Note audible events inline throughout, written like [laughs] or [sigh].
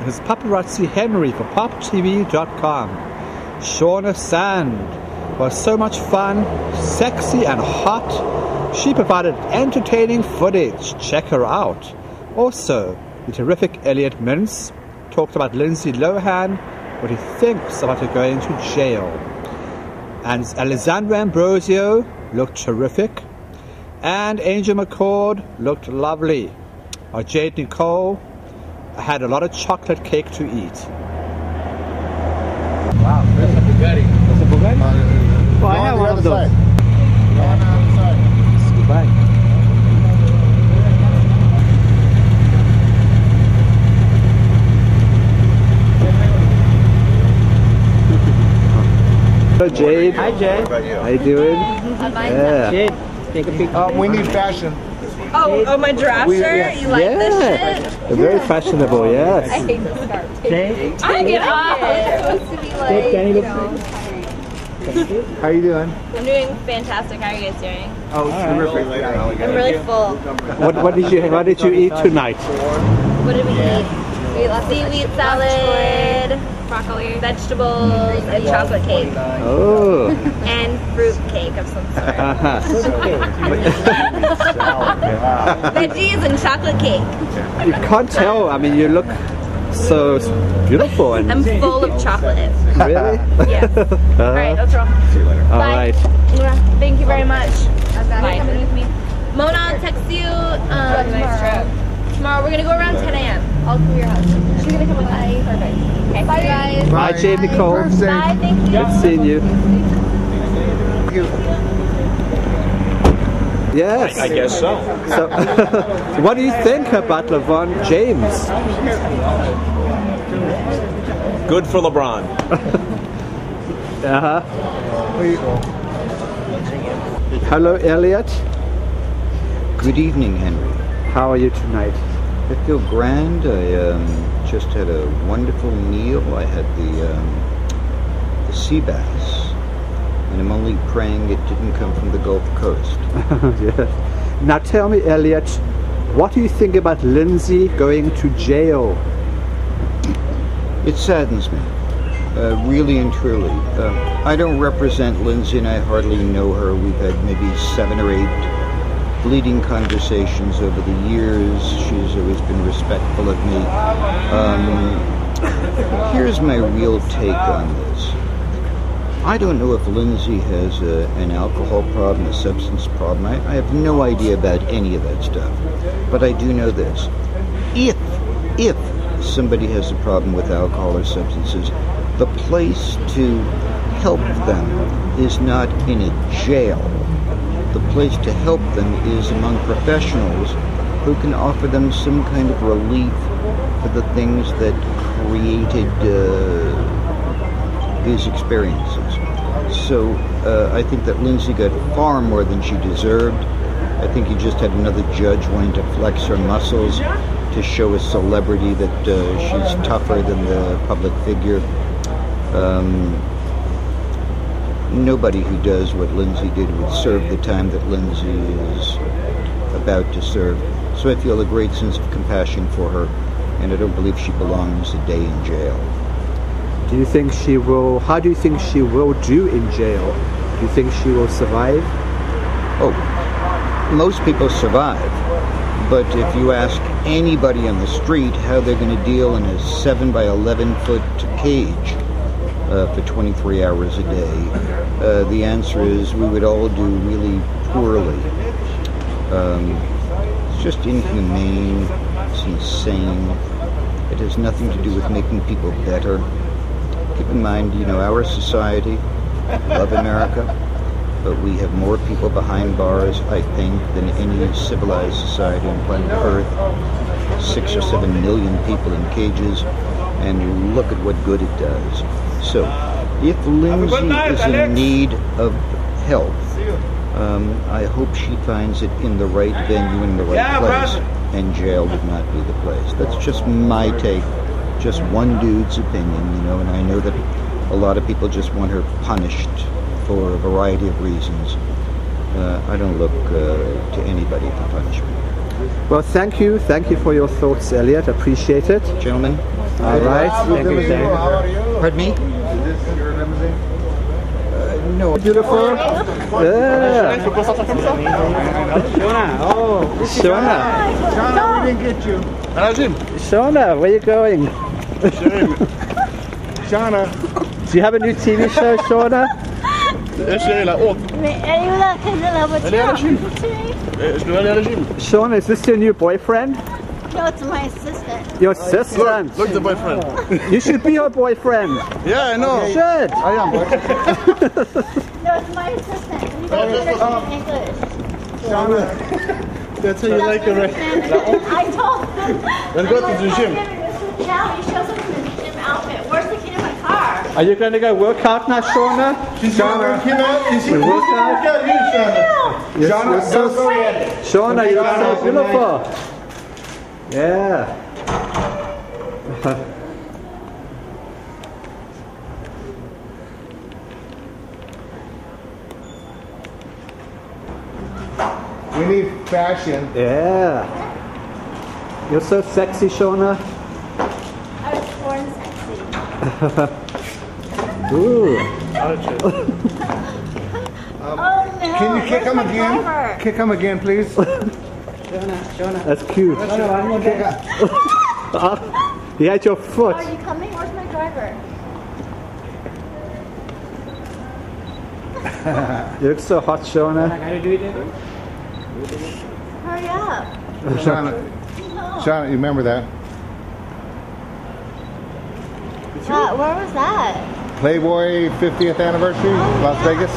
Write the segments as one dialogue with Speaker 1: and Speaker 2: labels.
Speaker 1: This is Paparazzi Henry for PopTV.com. Shauna Sand was so much fun, sexy and hot. She provided entertaining footage. Check her out. Also, the terrific Elliot Mintz talked about Lindsay Lohan, what he thinks about her going to jail. And Alessandra Ambrosio looked terrific. And Angel McCord looked lovely. Our Jade Nicole had a lot of chocolate cake to eat.
Speaker 2: Wow, that's a Bugatti.
Speaker 1: That's a Bugatti?
Speaker 2: Uh,
Speaker 1: Well, I have
Speaker 2: on the
Speaker 1: one of those.
Speaker 2: side. Go on the side.
Speaker 1: Goodbye. Hello, Jade.
Speaker 3: Hi, Jay.
Speaker 1: How you doing? Yeah.
Speaker 3: Jade, take a picture.
Speaker 2: Uh, we need fashion.
Speaker 4: Oh, oh, my giraffe
Speaker 2: We-
Speaker 4: shirt? You like this
Speaker 1: Yeah.
Speaker 4: shit?
Speaker 1: Very fashionable, yes.
Speaker 4: I hate this scarf.
Speaker 3: Jay,
Speaker 4: I get off. It's supposed to be
Speaker 3: Jade,
Speaker 4: like,
Speaker 3: can you
Speaker 4: you
Speaker 3: look
Speaker 4: know.
Speaker 2: How are you doing?
Speaker 4: I'm doing fantastic. How are you guys doing?
Speaker 2: Oh, terrific.
Speaker 4: I'm really full.
Speaker 1: What, what did you What did you eat tonight?
Speaker 4: What did we eat? We ate seaweed salad, broccoli, vegetables, and chocolate cake,
Speaker 1: Oh.
Speaker 4: and fruit cake of some sort. [laughs] [laughs] Veggies and chocolate cake.
Speaker 1: You can't tell. I mean, you look so beautiful and
Speaker 4: I'm full of chocolate.
Speaker 1: really.
Speaker 4: Yes. [laughs] All right, let's roll.
Speaker 1: All
Speaker 4: Bye.
Speaker 1: right.
Speaker 4: Thank you very much. Bye. coming with me. Mona, I'll text you um, tomorrow. Tomorrow we're gonna go around 10 a.m. I'll come to your house. She's gonna come with us. Perfect. Okay. Bye, guys.
Speaker 1: Bye, Jade Nicole.
Speaker 2: Safe.
Speaker 4: Bye. Thank you.
Speaker 1: Good seeing you.
Speaker 2: Thank You-
Speaker 1: Yes.
Speaker 5: I guess so.
Speaker 1: So, [laughs] what do you think about LeBron James?
Speaker 5: Good for LeBron. [laughs]
Speaker 1: Uh huh. Hello, Elliot.
Speaker 6: Good evening, Henry.
Speaker 1: How are you tonight?
Speaker 6: I feel grand. I um, just had a wonderful meal. I had the um, the sea bass, and I'm only praying it didn't come from the Gulf Coast. [laughs]
Speaker 1: yes. Now tell me, Elliot, what do you think about Lindsay going to jail?
Speaker 6: It saddens me, uh, really and truly. Uh, I don't represent Lindsay, and I hardly know her. We've had maybe seven or eight leading conversations over the years. She's always been respectful of me. Um, here's my real take on this. I don't know if Lindsay has a, an alcohol problem, a substance problem. I, I have no idea about any of that stuff. But I do know this. If, if somebody has a problem with alcohol or substances, the place to help them is not in a jail. The place to help them is among professionals who can offer them some kind of relief for the things that created uh, these experiences. So uh, I think that Lindsay got far more than she deserved. I think you just had another judge wanting to flex her muscles to show a celebrity that uh, she's tougher than the public figure. Um, nobody who does what Lindsay did would serve the time that Lindsay is about to serve. So I feel a great sense of compassion for her, and I don't believe she belongs a day in jail.
Speaker 1: Do you think she will? How do you think she will do in jail? Do you think she will survive?
Speaker 6: Oh, most people survive. But if you ask anybody on the street how they're going to deal in a 7 by 11 foot cage uh, for 23 hours a day, uh, the answer is we would all do really poorly. Um, it's just inhumane, it's insane. It has nothing to do with making people better. In mind, you know, our society, love America, but we have more people behind bars, I think, than any civilized society on planet Earth. Six or seven million people in cages, and you look at what good it does. So, if Lindsay is in need of help, um, I hope she finds it in the right venue in the right place, and jail would not be the place. That's just my take, just one dude's opinion, you know, and I know that a lot of people just want her punished for a variety of reasons. Uh, I don't look uh, to anybody for punishment.
Speaker 1: Well, thank you. Thank you for your thoughts, Elliot. Appreciate it.
Speaker 6: Gentlemen,
Speaker 1: All right.
Speaker 2: Thank you, thank you. How are you?
Speaker 6: Pardon me?
Speaker 2: Is this your limousine?
Speaker 6: No.
Speaker 1: Beautiful. Yeah. Shauna.
Speaker 2: Shauna, we didn't get you.
Speaker 1: Shauna, where are you going?
Speaker 2: Shauna.
Speaker 1: Do you have a new TV show, Shauna?
Speaker 3: Men är ju där killarna på
Speaker 5: Är det allergi?
Speaker 3: teatern.
Speaker 5: Ska du välja regim?
Speaker 1: Shauna, is this your new boyfriend?
Speaker 3: No, it's my assistant.
Speaker 1: Your assistant.
Speaker 5: Look the boyfriend.
Speaker 1: You should be her boyfriend.
Speaker 5: Yeah, I know.
Speaker 1: You should.
Speaker 2: I am.
Speaker 3: No, it's my assistant. He doesn't understand oh, English.
Speaker 2: Shauna.
Speaker 5: That's how you like it, right?
Speaker 3: I told him.
Speaker 5: Then go to the gym.
Speaker 3: Now he shows up in the gym outfit. Where's the kid in my car?
Speaker 1: Are you going to go work out now, Shauna?
Speaker 2: Shauna.
Speaker 1: You work out? You're,
Speaker 2: Shauna,
Speaker 1: you're so,
Speaker 2: go, go ahead.
Speaker 1: Shauna, you're so beautiful. Yeah.
Speaker 2: We need fashion.
Speaker 1: Yeah. You're so sexy, Shauna.
Speaker 3: I was born sexy.
Speaker 1: Ooh.
Speaker 3: Oh no.
Speaker 2: Can you kick
Speaker 3: where's
Speaker 2: him again?
Speaker 3: driver?
Speaker 2: Kick him again, please.
Speaker 1: That's cute. he [laughs] had your foot.
Speaker 3: Are you coming? Where's my driver? [laughs]
Speaker 1: You look so hot, Shauna.
Speaker 3: Hurry up. [laughs]
Speaker 2: Shauna,
Speaker 3: No.
Speaker 2: Shauna, you remember that?
Speaker 3: Uh, where was that?
Speaker 2: Playboy 50th anniversary, Las Vegas.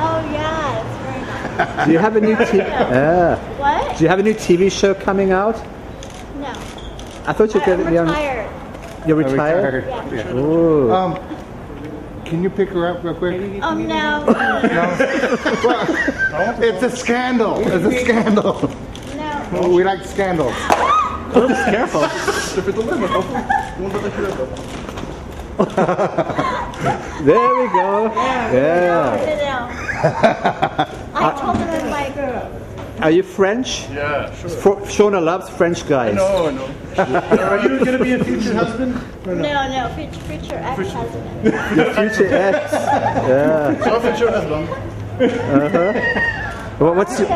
Speaker 3: Oh yeah, it's very nice. [laughs]
Speaker 1: Do you have a new TV? Yeah.
Speaker 3: What?
Speaker 1: Do you have a new TV show coming out?
Speaker 3: No.
Speaker 1: I thought you
Speaker 3: I,
Speaker 1: could.
Speaker 3: I'm
Speaker 1: You're,
Speaker 3: retired.
Speaker 1: you're retired.
Speaker 3: Yeah.
Speaker 2: Yeah.
Speaker 1: Ooh.
Speaker 2: Um, can you pick her up real quick?
Speaker 3: Oh no. [laughs]
Speaker 2: Well, it's a scandal. It's a scandal. [laughs]
Speaker 3: no.
Speaker 2: We like scandals.
Speaker 1: Careful. [laughs] there we go. Yeah.
Speaker 3: Sit down. I told them I'm like, uh,
Speaker 1: Are you French?
Speaker 5: Yeah, sure.
Speaker 1: For, Shauna loves French guys.
Speaker 5: No, no. [laughs] Are you gonna be a future husband?
Speaker 3: no, no, future, future ex-husband.
Speaker 1: Your future ex. Yeah.
Speaker 5: Ja, future husband. Uh-huh.
Speaker 1: What- What's your,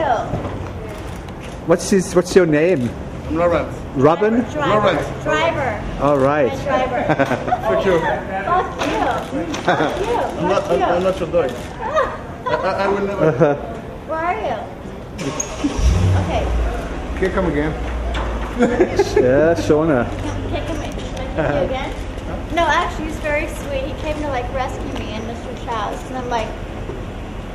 Speaker 1: what's his, What's your name?
Speaker 5: I'm Laurent.
Speaker 1: Robin.
Speaker 3: Driver.
Speaker 5: Alright.
Speaker 3: Driver.
Speaker 1: All
Speaker 3: My
Speaker 1: right.
Speaker 3: driver. [laughs]
Speaker 5: Fuck you.
Speaker 3: Fuck you. Fuck you.
Speaker 5: I'm not,
Speaker 3: Fuck
Speaker 5: I'm. I'm not your dog. I, I, I will never. [laughs]
Speaker 3: Where are you? Okay. [laughs]
Speaker 2: Kick him again.
Speaker 1: Yeah, Shauna.
Speaker 3: Kick him. Should I kick you again? No, actually, he's very sweet. He came to like rescue me and Mr. Chow's, and I'm like,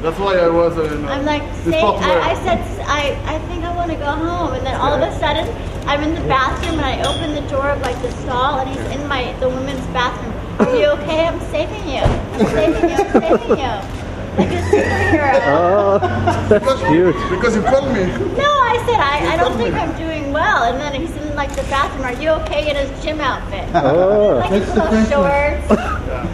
Speaker 5: That's why I was. Uh,
Speaker 3: I'm like, say. I, I said, I, I think I want to go home, and then all of a sudden, I'm in the bathroom and I open the door of like the stall, and he's in my the women's bathroom. Are you okay? I'm saving you. I'm saving you. I'm saving you. Like a superhero.
Speaker 1: Oh, that's cute.
Speaker 5: Because you called me.
Speaker 3: No, I said I, I don't think I'm doing well, and then he's in like the bathroom. Are you okay in his gym outfit?
Speaker 1: Oh,
Speaker 3: Like his little shorts, [laughs]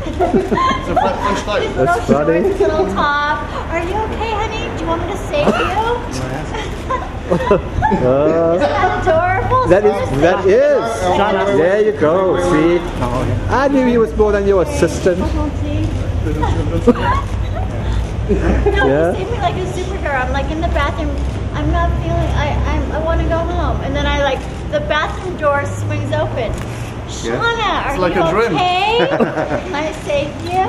Speaker 5: It's a French French
Speaker 3: his
Speaker 5: type.
Speaker 3: little
Speaker 1: That's funny.
Speaker 3: shorts, little top. Are you okay, honey? Do you want me to save you? [laughs] [laughs]
Speaker 1: uh,
Speaker 3: Isn't that adorable?
Speaker 1: that is that is. There you go. See, I knew he was more than your assistant. [laughs]
Speaker 3: no,
Speaker 1: Yeah.
Speaker 3: he saved me like a superhero. I'm like in the bathroom. I'm not feeling. I I'm, I want to go home, and then I like the bathroom door swings open. Shauna, are
Speaker 5: like
Speaker 3: you
Speaker 5: a dream.
Speaker 3: okay? Can [laughs] I save you?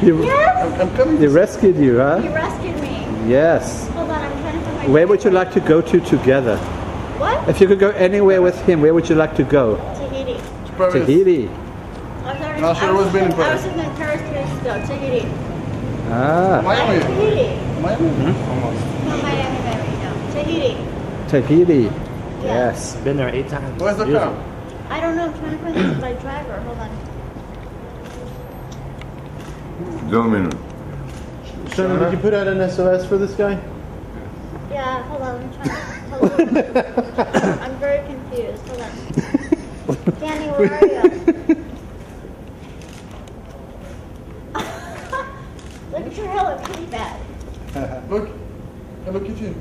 Speaker 1: He,
Speaker 3: yes.
Speaker 5: I'm coming.
Speaker 1: he rescued you, huh?
Speaker 3: You
Speaker 1: huh?
Speaker 3: rescued me.
Speaker 1: Yes.
Speaker 3: Hold on, I'm trying to find my.
Speaker 1: Where would you like to go to together?
Speaker 3: What?
Speaker 1: If you could go anywhere with him, where would you like to go?
Speaker 3: Tahiti.
Speaker 1: Tahiti.
Speaker 3: I was already.
Speaker 5: No, she
Speaker 3: was
Speaker 5: always been in
Speaker 3: I was
Speaker 5: Paris.
Speaker 3: in Paris two weeks ago. Tahiti.
Speaker 1: Ah,
Speaker 5: Miami.
Speaker 3: Tahiti.
Speaker 5: Miami.
Speaker 3: Not Miami, Miami. No. Tahiti.
Speaker 1: Tahiti.
Speaker 3: Yeah.
Speaker 1: Yes.
Speaker 7: Been there eight times.
Speaker 5: Where's the car?
Speaker 3: I don't know. I'm trying to find this my driver. Hold on.
Speaker 8: Domino.
Speaker 7: Shannon, did you put out an SOS for this guy?
Speaker 3: Yeah, hold on. I'm trying to. [laughs] Hello. I'm very confused. Hold on. Danny, where are you? Look at your Hello Kitty bag.
Speaker 5: Look. Hello Kitty.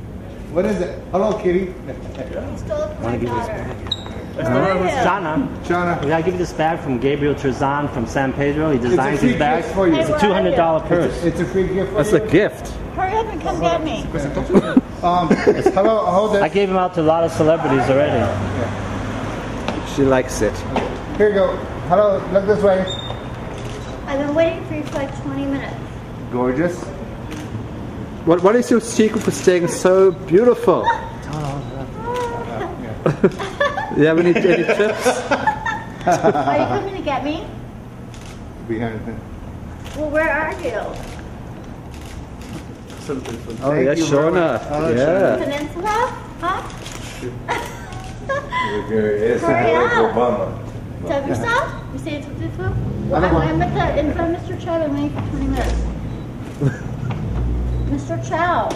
Speaker 2: What is it? Hello, kitty.
Speaker 3: He stole it from my daughter.
Speaker 9: Shana.
Speaker 2: Shauna.
Speaker 9: Yeah, I give you this bag from Gabriel Trezan from San Pedro. He designs
Speaker 2: free
Speaker 9: his bag.
Speaker 2: gift for you.
Speaker 9: It's a two hundred dollar purse.
Speaker 2: It's a free gift for
Speaker 1: That's
Speaker 2: you.
Speaker 1: a gift.
Speaker 3: Hurry up and come get me.
Speaker 2: Um, hello, hold
Speaker 9: I
Speaker 2: it.
Speaker 9: gave him out to a lot of celebrities already.
Speaker 1: She likes it.
Speaker 2: Here you go. Hello, look this way.
Speaker 3: I've been waiting for you for like 20 minutes.
Speaker 2: Gorgeous.
Speaker 1: What What is your secret for staying so beautiful? Do [laughs] you have any, any tips?
Speaker 3: Are you coming to get me?
Speaker 2: Behind him.
Speaker 3: Well, where are you?
Speaker 1: Oh,
Speaker 2: Thank
Speaker 1: yeah,
Speaker 2: you very
Speaker 1: Shauna.
Speaker 2: much.
Speaker 1: yeah.
Speaker 3: Peninsula? Huh?
Speaker 8: Esse
Speaker 3: Hurry
Speaker 8: é o
Speaker 3: up.
Speaker 8: Obama.
Speaker 3: T'as vu ça? You see it's with food? Well, I'm, I'm at the, in front of Mr. Chow. I'm waiting for 20 minutes. Mr. Chow.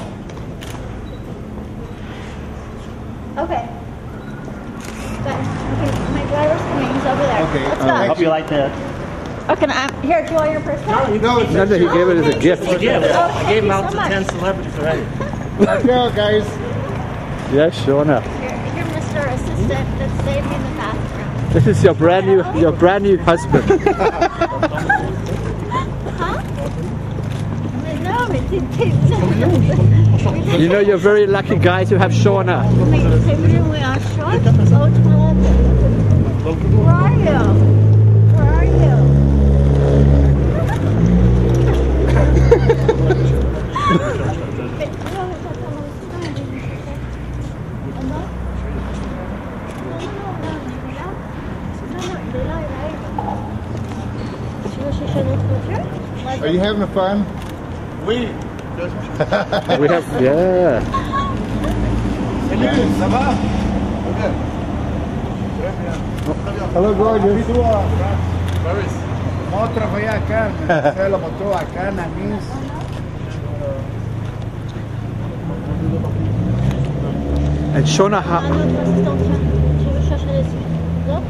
Speaker 3: Okay. Guys, okay, my driver's coming. He's over there.
Speaker 2: Okay,
Speaker 3: Let's
Speaker 2: uh,
Speaker 3: go.
Speaker 9: I hope you like that.
Speaker 3: Okay, I'm here. Do you want your purse back?
Speaker 2: No, it's
Speaker 1: No, no, he gave it as a gift.
Speaker 9: It's a gift.
Speaker 3: Oh,
Speaker 9: I gave him out
Speaker 3: so
Speaker 9: to
Speaker 3: much.
Speaker 9: ten celebrities already. [laughs]
Speaker 2: go, guys.
Speaker 1: Yeah, Shauna.
Speaker 3: You're, you're Mr. Assistant that saved me in the bathroom.
Speaker 1: This is your brand new your brand new husband. [laughs]
Speaker 3: Huh? No, mais t'es- t'es-
Speaker 1: You know, you're very lucky guy to have
Speaker 3: toilettes. Where are you? Where are you?
Speaker 2: Are you having a fun?
Speaker 5: Oui.
Speaker 1: We have yeah.
Speaker 2: Hello, gorgeous.
Speaker 5: Paris.
Speaker 2: Vamos trabalhar a carne. Ela botou a carne a mim.
Speaker 1: And Shauna, how,
Speaker 3: notre assistante, tu veux chercher les autres?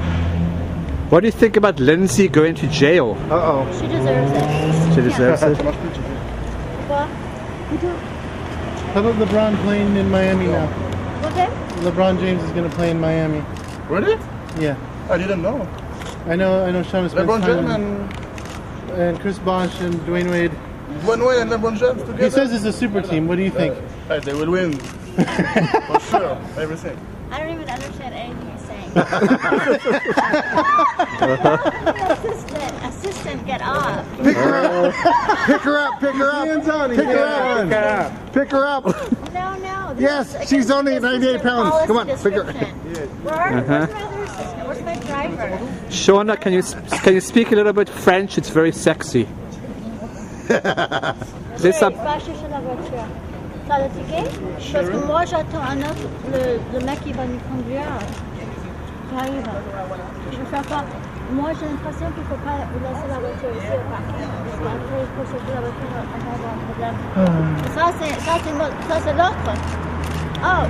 Speaker 1: what do you think about Lindsay going to jail?
Speaker 2: Uh-oh.
Speaker 3: She deserves it.
Speaker 1: She deserves it. [laughs]
Speaker 3: Quoi?
Speaker 7: How about LeBron playing in Miami now?
Speaker 3: Okay.
Speaker 7: LeBron James is going to play in Miami.
Speaker 5: Really?
Speaker 7: Yeah.
Speaker 5: I didn't know.
Speaker 7: I know. I know. Sean spends
Speaker 5: LeBron James and
Speaker 7: and Chris Bosh and Dwyane Wade.
Speaker 5: Dwyane Wade and LeBron James together.
Speaker 7: He says it's a super team. What do you think?
Speaker 5: Uh, hey, they will win. [laughs] For sure. Everything.
Speaker 3: I don't even understand anything you're saying. [laughs] [laughs] assistant, assistant, get off.
Speaker 2: Pick her up. Pick her up. Pick her up. Pick her up. Pick her up.
Speaker 3: No, no.
Speaker 2: Yes,
Speaker 3: is
Speaker 2: she's only 98 pounds. Come on, pick her-
Speaker 3: description. Where are, uh-huh. Where's my other? Where's my driver?
Speaker 1: Shauna, can you can you speak a little bit French? It's very sexy. Say some,
Speaker 3: Va chercher la voiture. T'as le ticket? Parce que moi, j'attends un autre, le, le mec qui va nous conduire. J'arrive. Je vais faire quoi? Moi, j'ai l'impression qu'il ne faut pas laisser la voiture ici au parking. Parce qu'après, il faut sortir la voiture, on va avoir un problème. Ça, c'est, ça, c'est, ça, c'est l'autre. Oh,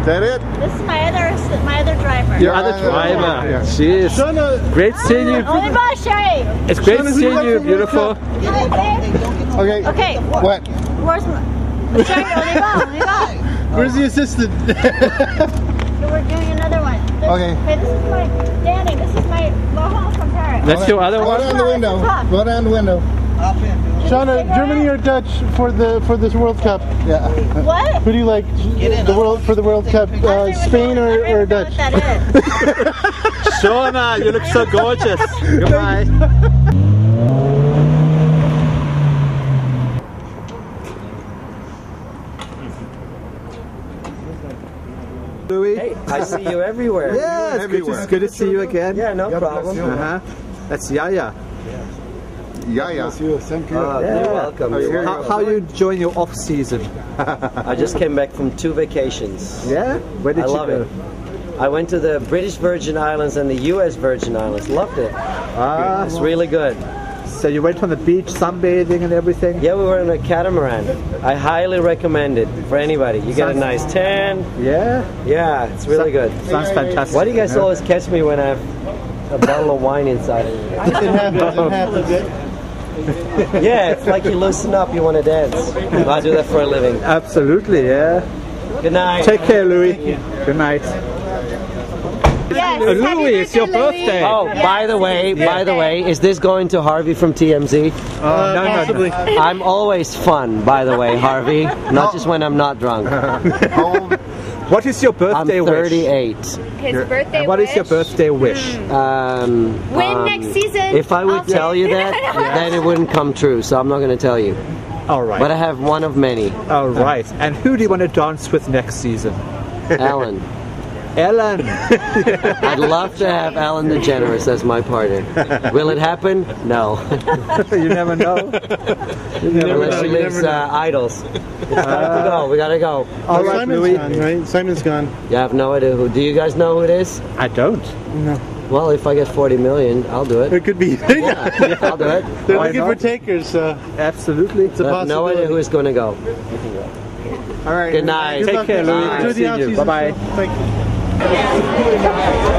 Speaker 2: Is that it?
Speaker 3: this is my other, my other driver.
Speaker 1: your other driver.
Speaker 2: Yeah.
Speaker 1: Jeez.
Speaker 7: Shauna,
Speaker 1: Great seeing you.
Speaker 3: On y va, chérie.
Speaker 1: It's great
Speaker 7: Shauna, who
Speaker 1: seeing you, beautiful.
Speaker 3: Hi.
Speaker 2: Okay.
Speaker 3: Okay,
Speaker 2: What?
Speaker 3: where's my... Chérie, on y va, on y va.
Speaker 7: where's the assistant?
Speaker 3: So we're doing another one. This,
Speaker 2: Okay.
Speaker 3: Hey, this is my Danny. This is my Mohawk from Paris.
Speaker 1: That's your other
Speaker 2: Go
Speaker 1: one.
Speaker 2: down the window. Go down the window.
Speaker 7: Shauna, Germany or Dutch for the for this World Cup?
Speaker 2: Yeah.
Speaker 3: What?
Speaker 7: Who do you like? The world for the World Cup, uh, Spain or, or Dutch?
Speaker 3: what that is. [laughs]
Speaker 1: Shauna, you look so gorgeous. [laughs] Goodbye. Louis.
Speaker 10: Hey, I see you everywhere. [laughs]
Speaker 1: Yeah, it's good to, it's good to see you again.
Speaker 10: Yeah, no problem.
Speaker 1: Uh-huh. That's Yaya.
Speaker 2: Yeah, yeah.
Speaker 10: Uh, You're welcome. You're
Speaker 1: How, how you enjoying your off season?
Speaker 10: I just came back from two vacations.
Speaker 1: Yeah? Where did
Speaker 10: I
Speaker 1: you
Speaker 10: love
Speaker 1: go?
Speaker 10: it. I went to the British Virgin Islands and the U.S. Virgin Islands. Loved it.
Speaker 1: Ah,
Speaker 10: It's really good.
Speaker 1: So you went on the beach, sunbathing and everything?
Speaker 10: Yeah, we were in a catamaran. I highly recommend it for anybody. You get a nice tan.
Speaker 1: Yeah?
Speaker 10: Yeah, it's really good.
Speaker 1: Sounds fantastic.
Speaker 10: Why do you guys
Speaker 1: Yeah.
Speaker 10: always catch me when I have a bottle of wine inside?
Speaker 7: It happens. It happens.
Speaker 10: Yeah, it's like you loosen up, you want to dance. I do that for a living.
Speaker 1: Absolutely, yeah.
Speaker 10: Good night.
Speaker 1: Take care, Louis. Good night.
Speaker 11: Yes.
Speaker 1: Uh, Louis, it's your birthday.
Speaker 10: Oh, by the way, by the way, is this going to Harvey from TMZ?
Speaker 1: Uh, no, no, no.
Speaker 10: I'm always fun, by the way, Harvey. [laughs] Not just when I'm not drunk. [laughs]
Speaker 1: What is your birthday
Speaker 10: I'm
Speaker 1: birthday wish?
Speaker 10: 38.
Speaker 11: His birthday
Speaker 1: And what is your birthday wish?
Speaker 10: Um,
Speaker 11: Win
Speaker 10: um,
Speaker 11: next season.
Speaker 10: If I would
Speaker 11: I'll
Speaker 10: tell
Speaker 11: take-
Speaker 10: you that, [laughs] then it wouldn't come true. So I'm not going to tell you.
Speaker 1: All right.
Speaker 10: But I have one of many.
Speaker 1: All right. And who do you want to dance with next season?
Speaker 10: Ellen.
Speaker 1: Ellen.
Speaker 10: I'd love to have Ellen DeGeneres as my partner. Will it happen? No. [laughs]
Speaker 1: you never know. You never
Speaker 10: Unless
Speaker 1: know.
Speaker 10: she
Speaker 1: You
Speaker 10: lives uh, idols. It's time to go. We gotta go.
Speaker 1: All right,
Speaker 7: Simon's
Speaker 1: Louis.
Speaker 7: gone, right? Simon's gone.
Speaker 10: You have no idea who. Do you guys know who it is?
Speaker 1: I don't.
Speaker 7: No.
Speaker 10: Well, if I get 40 million, I'll do it.
Speaker 7: It could be.
Speaker 10: Yeah, I'll do it. [laughs]
Speaker 7: They're
Speaker 1: Why
Speaker 7: looking
Speaker 1: not?
Speaker 7: for takers. So
Speaker 1: Absolutely.
Speaker 7: it's a
Speaker 10: I have no idea
Speaker 7: possibility.
Speaker 10: who is going to go.
Speaker 7: All right.
Speaker 10: Good night.
Speaker 7: Good
Speaker 1: Take
Speaker 7: luck,
Speaker 1: care,
Speaker 7: guys.
Speaker 1: Louis.
Speaker 7: Enjoy
Speaker 1: yeah.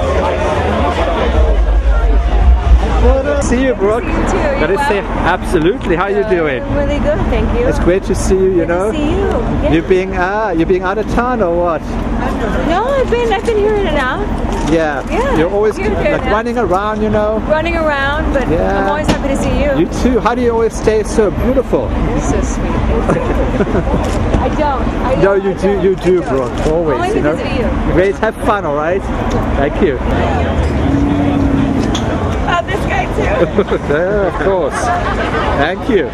Speaker 7: See
Speaker 1: you.
Speaker 7: show.
Speaker 1: See you,
Speaker 3: too. Are you
Speaker 1: Gotta
Speaker 3: well?
Speaker 1: say, absolutely. How you doing?
Speaker 3: Really good, thank you.
Speaker 1: It's great to see you. You
Speaker 3: Good
Speaker 1: know.
Speaker 3: see you. Yeah.
Speaker 1: You're being ah, you're being out of town or what?
Speaker 3: No, I've been I've been here in and out,
Speaker 1: Yeah.
Speaker 3: Yeah,
Speaker 1: You're always
Speaker 3: here,
Speaker 1: like
Speaker 3: now.
Speaker 1: running around, you know.
Speaker 3: running around, but
Speaker 1: Yeah.
Speaker 3: I'm always happy to see you.
Speaker 1: You too. How do you always stay so beautiful?
Speaker 3: You're so sweet. [laughs] I don't. I don't.
Speaker 1: No, you
Speaker 3: I
Speaker 1: do.
Speaker 3: don't.
Speaker 1: You do. Brooke. Always,
Speaker 3: Only
Speaker 1: you know.
Speaker 3: you.
Speaker 1: Great. Have fun. All right. Thank you.
Speaker 3: Oh, this guy too. [laughs]
Speaker 1: yeah, of course. Thank you.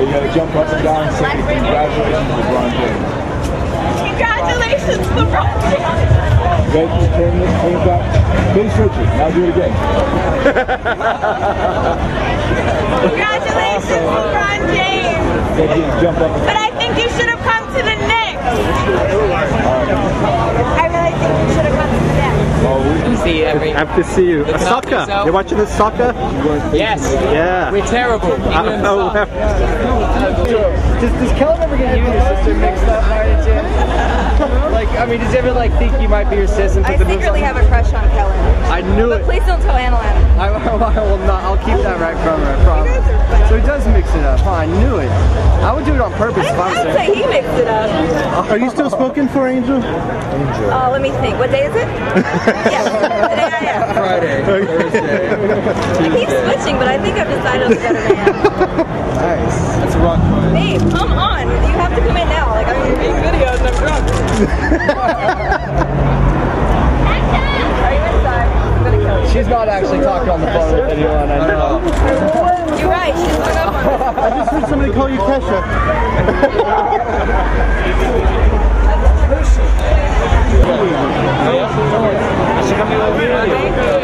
Speaker 12: You gotta jump up and down and say congratulations to LeBron James.
Speaker 3: Congratulations, LeBron
Speaker 12: Okay, just turn this, turn it back. Face Richard. Now do it again.
Speaker 3: Congratulations, LeBron James.
Speaker 12: Jump up
Speaker 3: But I think you should have come to the Knicks. I really think you should have to.
Speaker 13: See every.
Speaker 1: Happy to see you.
Speaker 13: Looking
Speaker 1: soccer.
Speaker 13: yourself.
Speaker 1: You're watching the soccer?
Speaker 13: Yes.
Speaker 1: Yeah.
Speaker 13: We're terrible.
Speaker 1: Uh,
Speaker 13: England
Speaker 1: oh,
Speaker 13: suck.
Speaker 14: Does, does Kellan ever get you and your sister mixed up by any like, I mean, does he ever like think you might be your sister? and
Speaker 4: I
Speaker 14: put them
Speaker 4: secretly have a crush on Kellan.
Speaker 14: I knew
Speaker 4: But
Speaker 14: it.
Speaker 4: please don't tell AnnaLynne.
Speaker 14: I, [laughs] I will not. I'll keep that right from her. I promise. So he does mix it up. Huh? I knew it. I would do it on purpose if I,
Speaker 4: I
Speaker 14: would
Speaker 4: say he mixed it up. [laughs]
Speaker 7: Are you still spoken for, Angel? Angel.
Speaker 4: Oh, let me think. What day is it? [laughs] yeah, today I am.
Speaker 14: Friday, Thursday,
Speaker 4: I keep switching, but I think I've decided on the better day.
Speaker 14: Nice. That's a rock choice.
Speaker 4: Babe, come on. You have to come in now. Like, I'm making videos and I'm drunk. [laughs] Are you inside? I'm gonna kill you.
Speaker 14: She's not actually talking on the phone with anyone. I know.
Speaker 4: You're right. She's hung up on me.
Speaker 7: I just heard somebody call you Kesha.
Speaker 14: Whatever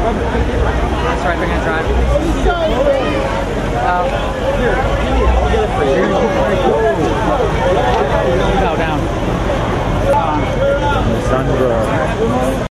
Speaker 14: That's
Speaker 1: right, they're
Speaker 7: gonna drive. Wow. Here,
Speaker 1: I'll get it for you.
Speaker 7: Bow down. Sandra.